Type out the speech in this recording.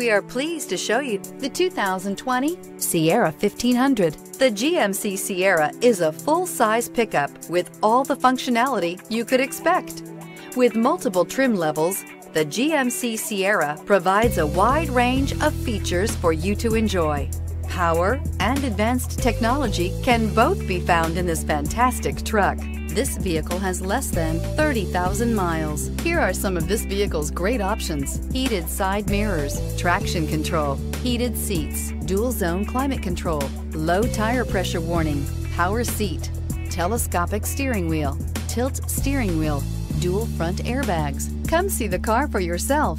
We are pleased to show you the 2020 Sierra 1500. The GMC Sierra is a full-size pickup with all the functionality you could expect. With multiple trim levels, the GMC Sierra provides a wide range of features for you to enjoy. Power and advanced technology can both be found in this fantastic truck. This vehicle has less than 30,000 miles. Here are some of this vehicle's great options. Heated side mirrors, traction control, heated seats, dual zone climate control, low tire pressure warning, power seat, telescopic steering wheel, tilt steering wheel, dual front airbags. Come see the car for yourself.